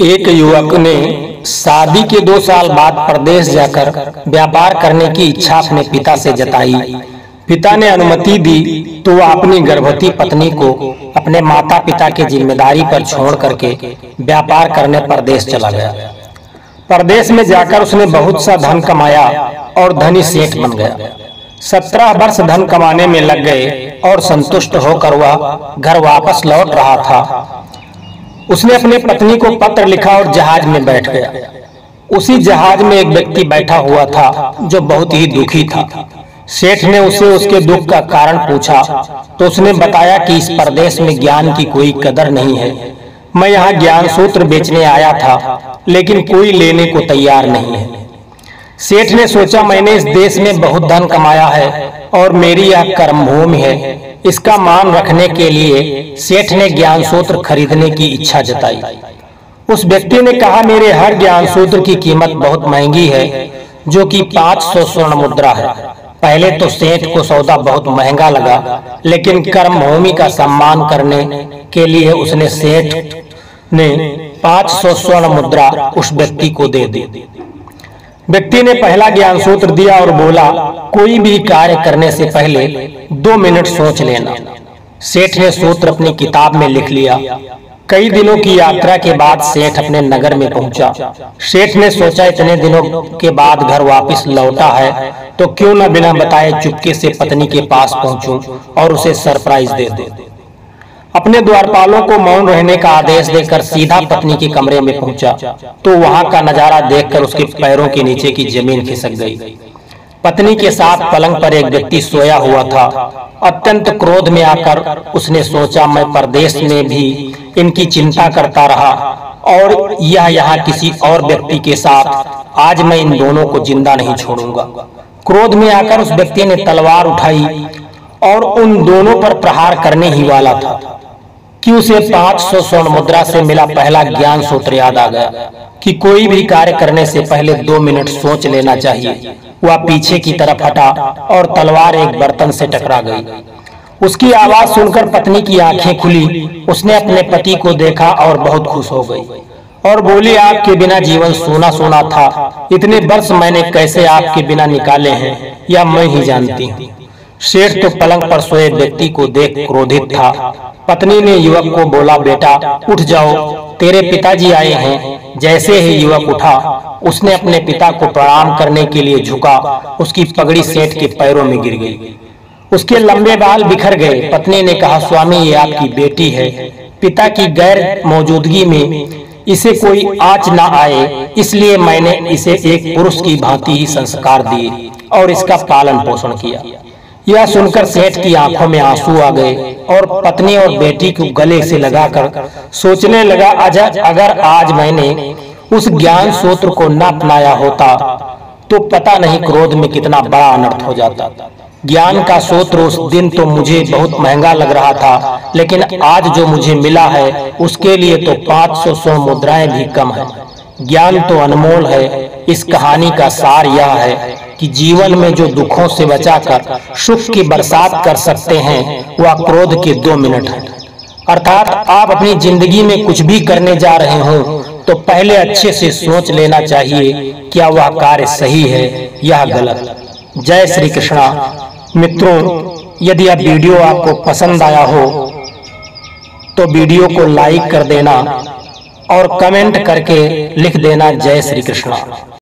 एक युवक ने शादी के दो साल बाद प्रदेश जाकर व्यापार करने की इच्छा अपने पिता से जताई। पिता ने अनुमति दी तो वह अपनी गर्भवती पत्नी को अपने माता पिता की ज़िम्मेदारी पर छोड़ करके व्यापार करने प्रदेश चला गया। प्रदेश में जाकर उसने बहुत सा धन कमाया और धनी सेठ बन गया। सत्रह वर्ष धन कमाने में लग गए और संतुष्ट होकर वह घर वापस लौट रहा था। उसने अपने पत्नी को पत्र लिखा और जहाज़ में बैठ गया। उसी जहाज़ में एक व्यक्ति बैठा हुआ था, जो बहुत ही दुखी था। सेठ ने उसे उसके दुख का कारण पूछा तो उसने बताया कि इस प्रदेश में ज्ञान की कोई कदर नहीं है। मैं यहाँ ज्ञान सूत्र बेचने आया था, लेकिन कोई लेने को तैयार नहीं है। सेठ ने सोचा, मैंने इस देश में बहुत धन कमाया है और मेरी यह कर्म भूमि है। इसका मान रखने के लिए सेठ ने ज्ञान सूत्र खरीदने की इच्छा जताई। उस व्यक्ति ने कहा, मेरे हर ज्ञान सूत्र की कीमत बहुत महँगी है, जो कि 500 स्वर्ण मुद्रा है। पहले तो सेठ को सौदा बहुत महँगा लगा, लेकिन कर्म भूमि का सम्मान करने के लिए उसने सेठ ने 500 स्वर्ण मुद्रा उस व्यक्ति को दे दी। व्यक्ति ने पहला ज्ञान सूत्र दिया और बोला, कोई भी कार्य करने से पहले दो मिनट सोच लेना। सेठ ने सूत्र अपनी किताब में लिख लिया। कई दिनों की यात्रा के बाद सेठ अपने नगर में पहुँचा। सेठ ने सोचा, इतने दिनों के बाद घर वापस लौटा है तो क्यों न बिना बताए चुपके से पत्नी के पास पहुंचूं और उसे सरप्राइज़ दे दे? अपने द्वारपालों को मौन रहने का आदेश देकर सीधा पत्नी के कमरे में पहुँचा। तो वहाँ का नज़ारा देखकर उसके पैरों के नीचे की ज़मीन खिसक गई। पत्नी के साथ पलंग पर एक व्यक्ति सोया हुआ था। अत्यंत क्रोध में आकर उसने सोचा, मैं परदेश में भी इनकी चिंता करता रहा और यह यहाँ किसी और व्यक्ति के साथ आज मैं इन दोनों को ज़िंदा नहीं छोड़ूँगा। क्रोध में आकर उस व्यक्ति ने तलवार उठाई और उन दोनों पर प्रहार करने ही वाला था। कि उसे 500 स्वर्ण मुद्रा से मिला पहला ज्ञान सूत्र याद आ गया कि कोई भी कार्य करने से पहले दो मिनट सोच लेना चाहिए। वह पीछे की तरफ़ हटा और तलवार एक बर्तन से टकरा गई। उसकी आवाज़ सुनकर पत्नी की आँखें खुली। उसने अपने पति को देखा और बहुत खुश हो गई और बोली, आपके बिना जीवन सोना सोना था। इतने वर्ष मैंने कैसे आपके बिना निकाले हैं यह मैं ही जानती हूँ? शेठ तो पलंग पर सोए व्यक्ति को देख क्रोधित था। पत्नी ने युवक को बोला, बेटा, उठ जाओ, तेरे पिताजी आए हैं। जैसे ही युवक उठा, उसने अपने पिता को प्रणाम करने के लिए झुका। उसकी पगड़ी सेठ के पैरों में गिर गई। उसके लंबे बाल बिखर गए। पत्नी ने कहा, स्वामी, ये आपकी बेटी है। पिता की गैर मौजूदगी में इसे कोई आँच ना आए। इसलिए मैंने इसे एक पुरुष की भांति ही संस्कार दिए और इसका पालन पोषण किया। यह सुनकर सेठ की आँखों में आँसू आ गए और पत्नी और बेटी को गले से लगाकर सोचने लगा, अजय, अगर आज मैंने उस ज्ञान सूत्र को न अपनाया होता तो पता नहीं क्रोध में कितना बड़ा अनर्थ हो जाता। ज्ञान का सूत्र उस दिन तो मुझे बहुत महँगा लग रहा था, लेकिन आज जो मुझे मिला है, उसके लिए तो 500 सौ मुद्राएँ भी कम है। ज्ञान तो अनमोल है, इस कहानी का सार यह है कि जीवन में जो दुखों से बचाकर, सुख की बरसात कर सकते हैं, वह क्रोध के दो मिनट है। अर्थात आप अपनी ज़िंदगी में कुछ भी करने जा रहे हो तो पहले अच्छे से सोच लेना चाहिए क्या वह कार्य सही है या गलत। जय श्री कृष्णा। मित्रों, यदि यह वीडियो आपको पसंद आया हो तो वीडियो को लाइक कर देना और कमेंट करके लिख देना जय श्री कृष्णा।